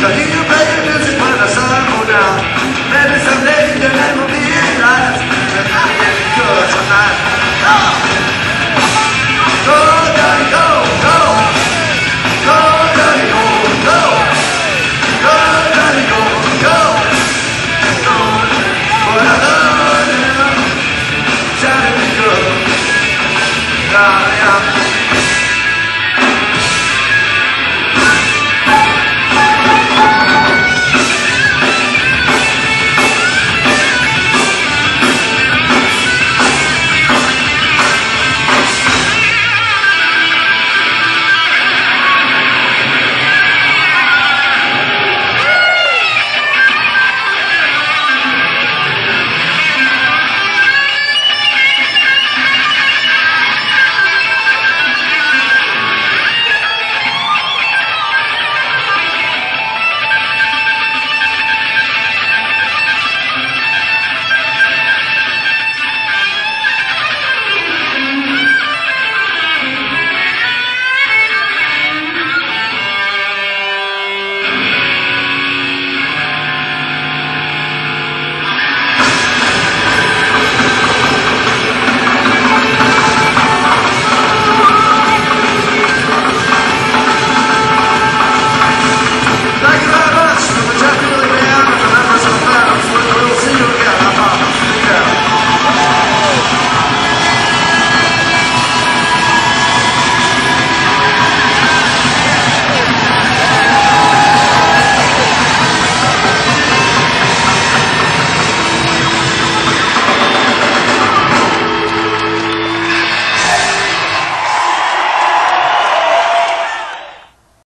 Can you